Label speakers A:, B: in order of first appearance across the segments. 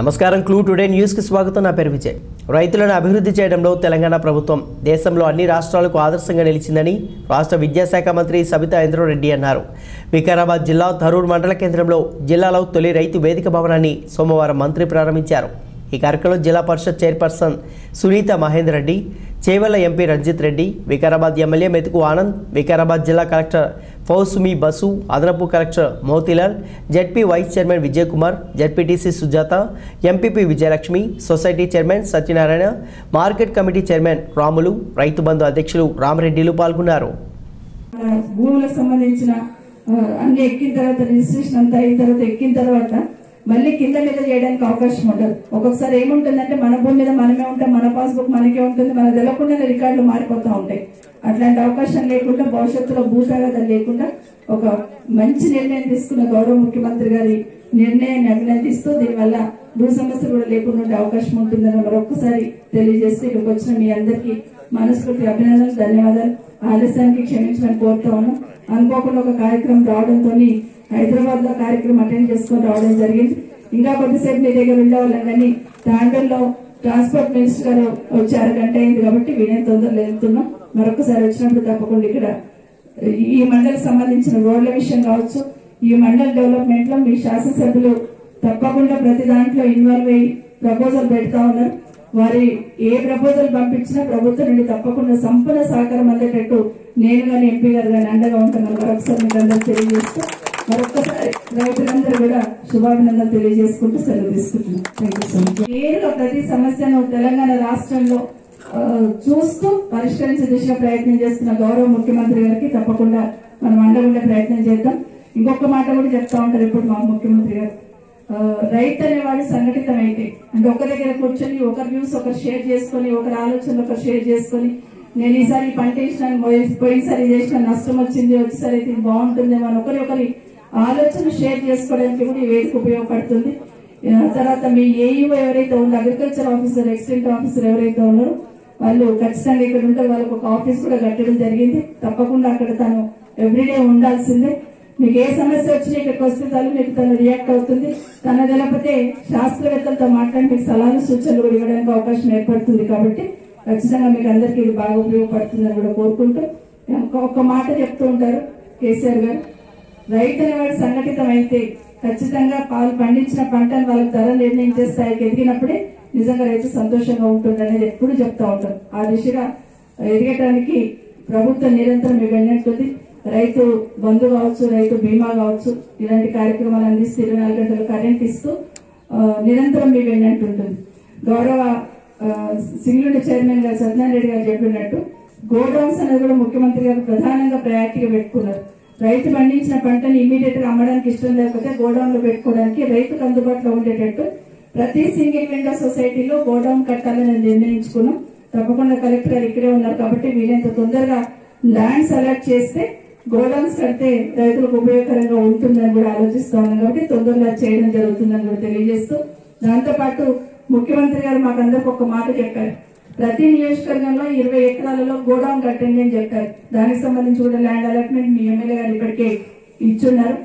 A: నమస్కారం clue today న్యూస్కి స్వాగతం. నా పేరు విజయ్. రైతులను అభివృద్ధి చేయడంలో తెలంగాణ ప్రభుత్వం దేశంలో అన్ని రాష్ట్రాలకు ఆదర్శంగా నిలిచిందని రాష్ట్ర విద్యాశాఖ మంత్రి సబితా ఇంద్రారెడ్డి అన్నారు. వికారాబాద్ జిల్లా ధరూర్ మండల కేంద్రంలో జిల్లాలో తొలి రైతు వేదిక భవనాన్ని సోమవారం మంత్రి ప్రారంభించారు. ఈ కార్యక్రమంలో Zilla Parishad chairperson Sunitha Mahender Reddy Chevella MP Ranjith Reddy Vikarabad MLA Methuku Anand Vikarabad జిల్లా కలెక్టర్ కౌసుమి బసు అదనపు collector Motilal ZP vice chairman Vijay Kumar ZPTC Sujatha MPP Vijayalakshmi society chairman Satyanarayana market committee chairman Ramulu Rythu Bandhu అధ్యక్షులు రామరెడ్డిలు పాల్గొన్నారు.
B: భూములకు సంబంధించిన అన్ని ఎక్కిన తర్వాత registration అంతా అయిన తర్వాత ఎక్కిన తర్వాత మళ్ళీ కింద మీద చేయడానికి అవకాశం ఉండదు. ఒక్కొక్కసారి ఏముంటుందంటే మన భూమి మీద మనమే ఉంటాం మన పాస్బుక్ మనకే ఉంటుంది మనకు తెలియకుండానే రికార్డులు మారిపోతూ ఉంటాయి. అట్లాంటి అవకాశం లేకుండా భవిష్యత్తులో భూతగాథలు లేకుండా ఒక మంచి నిర్ణయం తీసుకున్న గౌరవ ముఖ్యమంత్రి గారి నిర్ణయాన్ని అభినందిస్తూ దీనివల్ల భూ సమస్యలు కూడా లేకుండా ఉండే అవకాశం ఉంటుందని మరొకసారి తెలియజేస్తూ ఇక్కడికి వచ్చిన మీ అందరికీ మనస్ఫూర్తి అభినందనలు ధన్యవాదాలు. ఆలస్యానికి క్షమించమని కోరుతా ఉన్నాం. అనుకోకుండా ఒక కార్యక్రమం రావడంతో హైదరాబాద్లో కార్యక్రమం అటెండ్ చేసుకొని రావడం జరిగింది. ఇంకా కొద్దిసేపు మీ దగ్గర ఉండేవాళ్ళం కానీ తాండల్లో ట్రాన్స్పోర్ట్ మినిస్టర్ గారు వచ్చారు గంట అయింది కాబట్టి వినే తొందరలో వెళ్తున్నాం. మరొకసారి వచ్చినప్పుడు తప్పకుండా ఇక్కడ ఈ మండలికి సంబంధించిన రోడ్ల విషయం కావచ్చు ఈ మండల్ డెవలప్మెంట్లో మీ శాసనసభ్యులు తప్పకుండా ప్రతి దాంట్లో ఇన్వాల్వ్ అయ్యి ప్రపోజల్ పెడతా ఉన్నారు. వారి ఏ ప్రపోజల్ పంపించినా ప్రభుత్వం నుండి తప్పకుండా సంపూర్ణ సహకారం అందేటట్టు నేను కానీ ఎంపీ గారు కానీ అండగా ఉంటాను మరొకసారి మీకు అందరూ తెలియజేస్తూ మరొకసారి రైతులందరూ కూడా శుభాభినందనలు తెలియజేసుకుంటూ సెలవు తీసుకుంటున్నాం. థ్యాంక్ యూ సో మచ్ ప్రతి సమస్యను తెలంగాణ రాష్ట్రంలో చూస్తూ పరిష్కరించే దిశగా ప్రయత్నం చేస్తున్న గౌరవ ముఖ్యమంత్రి గారికి తప్పకుండా మనం అండగుండే ప్రయత్నం చేద్దాం. ఇంకొక మాట కూడా చెప్తా ఉంటారు ఇప్పుడు మా ముఖ్యమంత్రి గారు. రైతు అనేవాడు సంఘటితం అయితే అంటే ఒక దగ్గర కూర్చొని ఒకరి వ్యూస్ ఒకరు షేర్ చేసుకొని ఒకరి ఆలోచనలు ఒకరు షేర్ చేసుకొని నేను ఈసారి పంట వేసినాను పోయినసారి చేసిన నష్టం వచ్చింది వచ్చేసరి అయితే ఇది బాగుంటుందేమో అని ఒకరి ఒకరి ఆలోచన షేర్ చేసుకోవడానికి కూడా ఈ వేదిక ఉపయోగపడుతుంది. ఆ, తర్వాత మీ ఏఈఓ ఎవరైతే ఉన్నారో అగ్రికల్చర్ ఆఫీసర్ ఎక్స్టెంట్ ఆఫీసర్ ఎవరైతే ఉన్నారో వాళ్ళు ఖచ్చితంగా ఇక్కడ ఉంటే వాళ్ళకి ఒక ఆఫీస్ కూడా కట్టడం జరిగింది. తప్పకుండా అక్కడ తను ఎవ్రీడే ఉండాల్సిందే. మీకు ఏ సమస్య వచ్చినా ఇక్కడికి వస్తే చాలు మీకు తను రియాక్ట్ అవుతుంది. తన తెలియకపోతే శాస్త్రవేత్తలతో మాట్లాడి మీకు సలహాలు సూచనలు కూడా ఇవ్వడానికి అవకాశం ఏర్పడుతుంది కాబట్టి ఖచ్చితంగా మీకు అందరికీ ఇది బాగా ఉపయోగపడుతుందని కూడా కోరుకుంటూ ఒక మాట చెప్తూ ఉంటారు కేసీఆర్ గారు. రైతు అనేవాడు సంఘటితమైతే ఖచ్చితంగా పాలు పండించిన పంటను వాళ్ళకి ధర నిర్ణయించే స్థాయికి ఎదిగినప్పుడే నిజంగా రైతు సంతోషంగా ఉంటుంది అనేది ఎప్పుడు చెప్తా ఉంటారు. ఆ దిశగా ఎదగటానికి ప్రభుత్వం నిరంతరం ఇవ్వనట్టుంది. రైతు బంధు కావచ్చు రైతు బీమా కావచ్చు ఇలాంటి కార్యక్రమాలు అందిస్తూ ఇరవై నాలుగు గంటలు కరెంట్ ఇస్తూ నిరంతరం మీ వెన్నట్టు ఉంటుంది గౌరవ సింగిల్ చైర్మన్ గారు సత్యనారాయణ రెడ్డి గారు చెప్పినట్టు గోడౌన్స్ అనేది కూడా ముఖ్యమంత్రి గారు ప్రధానంగా ప్రయారిటీగా పెట్టుకున్నారు. రైతు పండించిన పంటని ఇమీడియట్గా అమ్మడానికి ఇష్టం లేకపోతే గోడౌన్లో పెట్టుకోవడానికి రైతుకు అందుబాటులో ఉండేటట్టు ప్రతి సింగిల్ విండో సొసైటీలో గోడౌన్ కట్టాలని నిర్ణయించుకున్నాం. తప్పకుండా కలెక్టర్ గారు ఇక్కడే ఉన్నారు కాబట్టి వీలైనంత తొందరగా ల్యాండ్స్ అలర్ట్ చేస్తే గోడౌన్స్ కడితే రైతులకు ఉపయోగకరంగా ఉంటుందని కూడా ఆలోచిస్తా ఉన్నాం కాబట్టి తొందరగా చేయడం జరుగుతుందని కూడా తెలియజేస్తూ దాంతోపాటు ముఖ్యమంత్రి గారు మాకు అందరికి ఒక మాట చెప్పారు. ప్రతి నియోజకవర్గంలో ఇరవై ఎకరాలలో గోడౌన్ కట్టండి అని చెప్పారు. దానికి సంబంధించి కూడా ల్యాండ్ అలాట్మెంట్ మీ ఎమ్మెల్యే గారు ఇప్పటికే ఇచ్చున్నారు.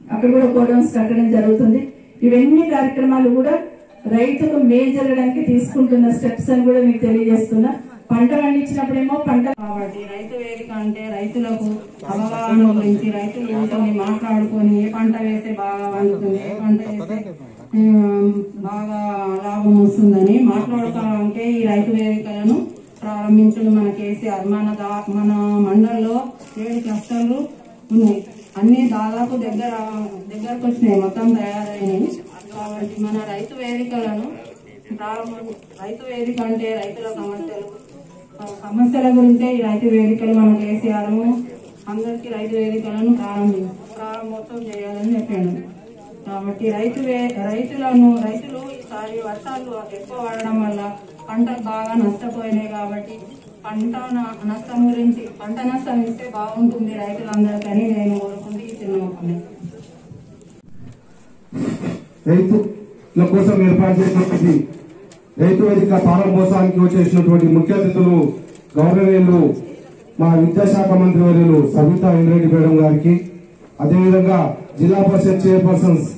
B: అక్కడ కూడా గోడౌన్స్ కట్టడం జరుగుతుంది. ఇవన్నీ కార్యక్రమాలు కూడా రైతుకు మేలు జరగడానికి తీసుకుంటున్న స్టెప్స్ అని కూడా మీకు తెలియజేస్తున్నా. పంట పండించినప్పుడేమో పంట
C: కాబట్టి రైతు వేదిక అంటే రైతులకు అవగాహన గురించి రైతులు మాట్లాడుకొని ఏ పంట వేస్తే బాగా పండుతుంది ఏ పంట వేస్తే బాగా లాభం వస్తుందని మాట్లాడుకోవాలంటే ఈ రైతు వేదికలను ప్రారంభించడం మన కేసీఆర్. మన మన మండలంలో ఏడు క్లస్టర్లు ఉన్నాయి. అన్ని దాదాపు దగ్గర దగ్గరకు వచ్చినాయి మొత్తం తయారైనవి. కాబట్టి మన రైతు వేదికలను ప్రారంభం రైతు వేదిక అంటే రైతుల సమస్యలు. సమస్యల గురించే ఈ రైతు వేదికలు మన కేసీఆర్. అందరికీ రైతు వేదికలను ప్రారంభి ప్రారంభోత్సవం చేయాలని చెప్పాడు. కాబట్టి రైతులే రైతులను రైతులు ఈసారి వర్షాలు ఎక్కువ పడడం వల్ల పంటలు బాగా నష్టపోయినాయి కాబట్టి పంట న- నష్టం గురించి పంట నష్టం ఇస్తే బాగుంటుంది రైతులందరికని నేను కోరుకుంది ఈ చిన్న
D: రైతుల కోసం ఏర్పాటు చేసినటువంటి రైతు వేదిక ప్రారంభోత్సవానికి వచ్చేసినటువంటి ముఖ్య అతిథులు గౌరవనీయులు మా విద్యాశాఖ మంత్రి వర్యులు సబితా ఇంద్రెడ్డి మేడం గారికి అదేవిధంగా జిల్లా పరిషత్ చైర్పర్సన్స్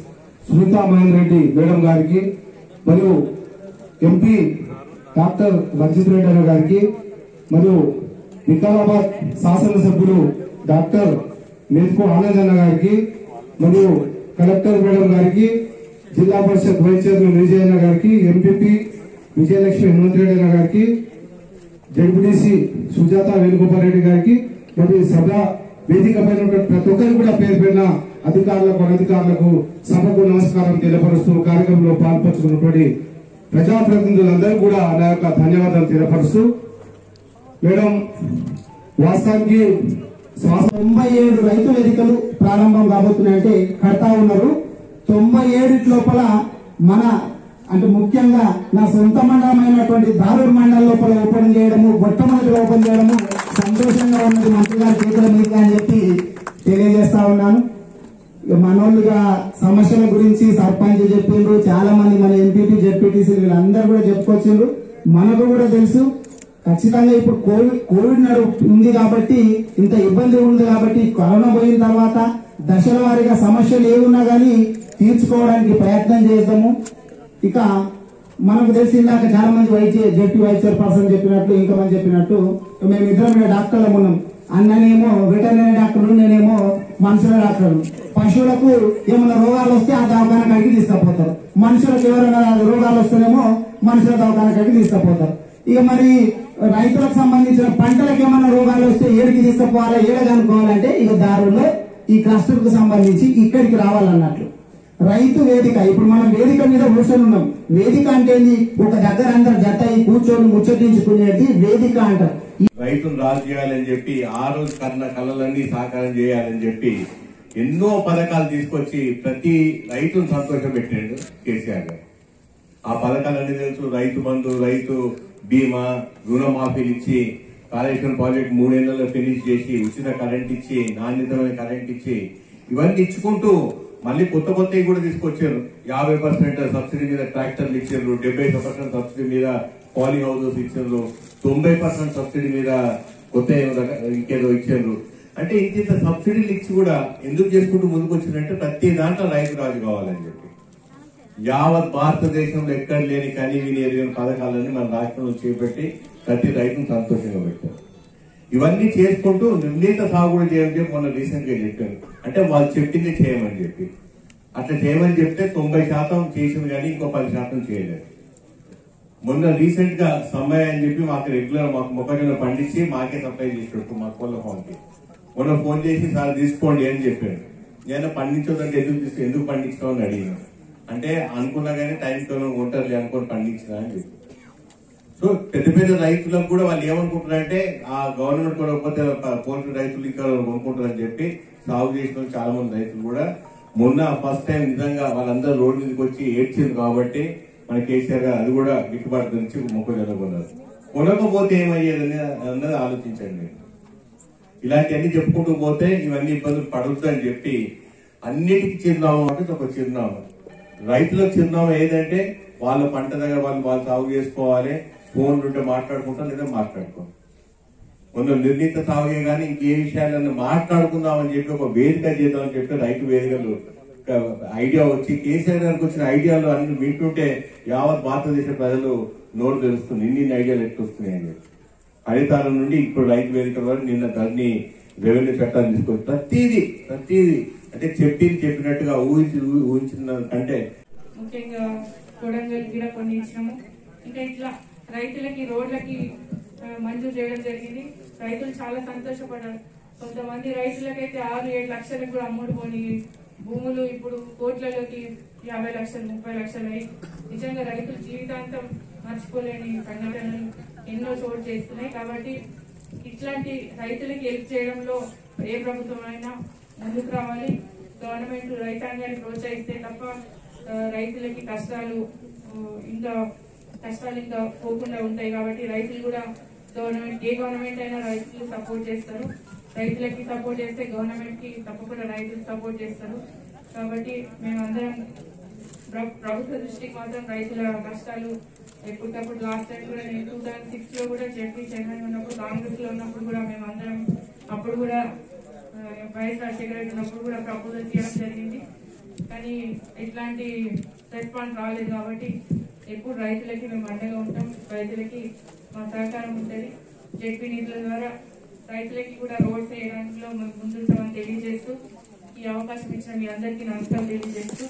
D: సునీతా మహేందర్ రెడ్డి మేడం గారికి మరియు ఎంపీ డాక్టర్ రంజిత్ రెడ్డి అన్న గారికి మరియు వికారాబాద్ శాసనసభ్యులు డాక్టర్ మేత్కు ఆనంద్ అన్న గారికి మరియు కలెక్టర్ మేడం గారికి జిల్లా పరిషత్ వైస్ చైర్మన్ విజయన్న గారికి ఎంపీపీ విజయలక్ష్మి హనుమంత్ రెడ్డి అన్న గారికి జడ్పీటీసీ సుజాత వేణుగోపాల్ రెడ్డి గారికి మరియు సభ వేదిక పైన ప్రతి ఒక్కరు కూడా పేరు పేరున అధికారులకు అనధికారులకు సభకు నమస్కారం తెలియపరుస్తూ కార్యక్రమంలో పాల్పంచుకున్నటువంటి ప్రజాప్రతినిధులందరూ కూడా నా యొక్క ధన్యవాదాలు తెలియపరుస్తూ మేడం వాస్తవానికి
E: తొంభై ఏడు రైతు వేదికలు ప్రారంభం కాబోతున్నాయంటే కడతా ఉన్నారు. తొంభై ఏడు లోపల మన అంటే ముఖ్యంగా నా సొంత మండలమైనటువంటి దారుడు మండలం లోపల ఓపెన్ చేయడము మొట్టమొదటి ఓపెన్ చేయడము సంతోషంగా ఉన్నది మంత్రి గారి చేతుల మీద అని చెప్పి తెలియజేస్తా ఉన్నాను. మనోళ్ళుగా సమస్యల గురించి సర్పంచ్ చెప్పిండ్రు చాలా మంది మన ఎంపీటీ జెడ్పీటీసీ వీళ్ళందరూ కూడా చెప్పుకొచ్చిండ్రు. మనకు కూడా తెలుసు ఖచ్చితంగా ఇప్పుడు కోవిడ్ కోవిడ్ నడు ఉంది కాబట్టి ఇంత ఇబ్బంది ఉంది కాబట్టి కరోనా పోయిన తర్వాత దశల వారీగా సమస్యలు ఏమున్నా కానీ తీర్చుకోవడానికి ప్రయత్నం చేద్దాము. ఇక మనకు తెలిసి ఇందాక చాలా మంది వైద్య జడ్పీ వైస్ చైర్పర్సన్ చెప్పినట్టు ఇంకా మంది చెప్పినట్టు మేము ఇద్దరం డాక్టర్లు ఉన్నాం. అన్ననేమో వెటర్నరీ డాక్టర్లు నేనేమో మనుషుల డాక్టర్లు. పశువులకు ఏమైనా రోగాలు వస్తే ఆ దవాఖాన కాడికి తీసుకుపోతారు. మనుషులకు ఎవరైనా రోగాలు వస్తేనేమో మనుషుల దవాఖాన కాడికి తీసుకుపోతారు. ఇక మరి రైతులకు సంబంధించిన పంటలకు ఏమైనా రోగాలు వస్తే ఏడికి తీసుకుపోవాలా ఏడ కనుక్కోవాలంటే ఇక దారుల్లో ఈ క్లస్టర్కు సంబంధించి ఇక్కడికి రావాలన్నట్లు. రైతు వేదిక ఇప్పుడు మనం వేదిక మీద కూర్చొని ఉన్నాం. వేదిక అంటే ఒక దగ్గర అందరు జత అయి కూర్చొని ముచ్చటించుకునేది వేదిక అంటారు
F: రైతును రాజు చేయాలని చెప్పి ఆ రోజు కన్న కళలన్నీ సాకారం చేయాలని చెప్పి ఎన్నో పథకాలు తీసుకొచ్చి ప్రతి రైతును సంతోషం పెట్టాడు కేసీఆర్ గారు. ఆ పథకాలన్నీ తెలుసు. రైతు బంధు రైతు బీమా రుణమాఫీలు ఇచ్చి కాళేశ్వరం ప్రాజెక్ట్ మూడేళ్ళలో ఫినిష్ చేసి ఉచిత కరెంట్ ఇచ్చి నాణ్యతమైన కరెంట్ ఇచ్చి ఇవన్నీ ఇచ్చుకుంటూ మళ్ళీ కొత్త కొత్తవి కూడా తీసుకొచ్చారు. యాభై పర్సెంట్ సబ్సిడీ మీద ట్రాక్టర్లు ఇచ్చారు డెబ్బై పర్సెంట్ సబ్సిడీ మీద పాలింగ్ హౌసెస్ ఇచ్చారు తొంభై పర్సెంట్ సబ్సిడీ మీద కొత్త ఇంకేదో ఇచ్చారు. అంటే ఇంత సబ్సిడీలు ఇచ్చి కూడా ఎందుకు చేసుకుంటూ ముందుకు వచ్చిందంటే ప్రతి దాంట్లో రైతు రాజు కావాలని చెప్పి. యావత్ భారతదేశంలో ఎక్కడ లేని కని విని ఎదిగిన పథకాలన్నీ మన రాష్ట్రంలో చేపట్టి ప్రతి రైతును సంతోషంగా పెట్టారు. ఇవన్నీ చేసుకుంటూ నిర్ణీత సాగుడు చేయమని చెప్పి మొన్న రీసెంట్గా చెప్పారు. అంటే వాళ్ళు చెప్పింది చేయమని చెప్పి. అట్లా చేయమని చెప్తే తొంభై శాతం చేసింది కానీ ఇంకో పది శాతం చేయలేదు. మొన్న రీసెంట్గా సమ్మయ్య అని చెప్పి మాకు రెగ్యులర్ మాకు మొక్కజొన్న పండించి మాకే సప్లై చేసినట్టు మా కోళ్ళ ఫోన్కి మొన్న ఫోన్ చేసి సార్ తీసుకోండి అని చెప్పాడు. నేను పండించొద్దంటే ఎందుకు తీసుకో ఎందుకు పండించడం అని అడిగాను. అంటే అనుకున్నా కానీ టైం ఉంటారులే అనుకొని పండించినా అని చెప్పి. సో పెద్ద పెద్ద రైతులకు కూడా వాళ్ళు ఏమనుకుంటున్నారంటే ఆ గవర్నమెంట్ కొనకపోతే పోల్ట్రీ రైతులు ఇంకా కొనుక్కుంటారని చెప్పి సాగు చేసిన వాళ్ళు చాలా మంది రైతులు కూడా. మొన్న ఫస్ట్ టైం నిజంగా వాళ్ళందరూ రోడ్డు మీదకి వచ్చి ఏడ్చింది కాబట్టి మన కేసీఆర్ గారు అది కూడా గిట్టుబాటు నుంచి మొక్కజొన్న కొన్నారు. కొనకపోతే ఏమయ్యేది అన్నది ఆలోచించండి. ఇలాంటివన్నీ చెప్పుకుంటూ పోతే ఇవన్నీ ఇబ్బందులు పడొద్దు అని చెప్పి అన్నిటికీ చిరునామా అంటే ఒక చిరునామా. రైతులకు చిరునామా ఏదంటే వాళ్ళ పంట దగ్గర వాళ్ళు వాళ్ళు సాగు చేసుకోవాలి. ఫోన్లు ఉంటే మాట్లాడుకుంటాం లేదా మాట్లాడుకోం. మొన్న నిర్ణీత సాగే కానీ ఇంకే విషయాలన్నీ మాట్లాడుకుందామని చెప్పి ఒక వేదిక చేద్దామని చెప్పి రైతు వేదికలు ఐడియా వచ్చి కేసీఆర్ గారికి వచ్చిన ఐడియాలు అన్ని వింటుంటే యావత్ భారతదేశ ప్రజలు నోరు తెలుస్తుంది ఇన్ని ఐడియాలు ఎట్లా చెప్పి. ఫలితాల నుండి ఇప్పుడు రైతు వేదిక వరకు నిన్న ధరని రెవెన్యూ చట్టాన్ని తీసుకొచ్చి ప్రతిదీ ప్రతిదీ అంటే చెప్పి చెప్పినట్టుగా ఊహించి ఊహించిన కంటే
G: ముఖ్యంగా కొడంగల్ కూడా కొన్ని ఇచ్చినాము ఇంకా ఇట్లా రైతులకి రోడ్లకి మంజూరు చేయడం జరిగింది. రైతులు చాలా సంతోషపడ్డారు. కొంతమంది రైతులకైతే ఆరు ఏడు లక్షలకు కూడా అమ్ముడు పోని భూములు ఇప్పుడు కోట్లలోకి యాభై లక్షలు ముప్పై లక్షలు అయి నిజంగా రైతుల జీవితాంతం మర్చిపోలేని సంఘటనలు ఎన్నో చోటు చేస్తున్నాయి కాబట్టి ఇట్లాంటి రైతులకి హెల్ప్ చేయడంలో ఏ ప్రభుత్వం అయినా ముందుకు రావాలి. గవర్నమెంట్ రైతాంగాన్ని ప్రోత్సహిస్తే తప్ప రైతులకి కష్టాలు ఇంకా కష్టాలు ఇంకా పోకుండా ఉంటాయి కాబట్టి రైతులు కూడా గవర్నమెంట్ ఏ గవర్నమెంట్ అయినా రైతులు సపోర్ట్ చేస్తారు. రైతులకి సపోర్ట్ చేస్తే గవర్నమెంట్కి తప్పకుండా రైతులు సపోర్ట్ చేస్తారు. కాబట్టి మేమందరం ప్రభుత్వ దృష్టికి మాత్రం రైతుల కష్టాలు ఎప్పటికప్పుడు లాస్ట్ టైం కూడా నేను టూ థౌసండ్ సిక్స్లో కూడా జడ్పీ చైర్మన్ ఉన్నప్పుడు కాంగ్రెస్లో ఉన్నప్పుడు కూడా మేము అందరం అప్పుడు కూడా వైఎస్ రాజశేఖర రెడ్డి ఉన్నప్పుడు కూడా ప్రపోజల్ చేయడం జరిగింది. కానీ కానీ ఇట్లాంటి రెస్పాన్స్ రాలేదు కాబట్టి ఎప్పుడు రైతులకి మేము అండగా ఉంటాం రైతులకి మా సహకారం ఉంటుంది. జడ్పీ నిధుల ద్వారా రైతులకి కూడా రోడ్స్ వేయడంలో మేము ముందుంటామని తెలియజేస్తూ ఈ అవకాశం ఇచ్చిన మీ అందరికీ నమస్కారం తెలియజేస్తూ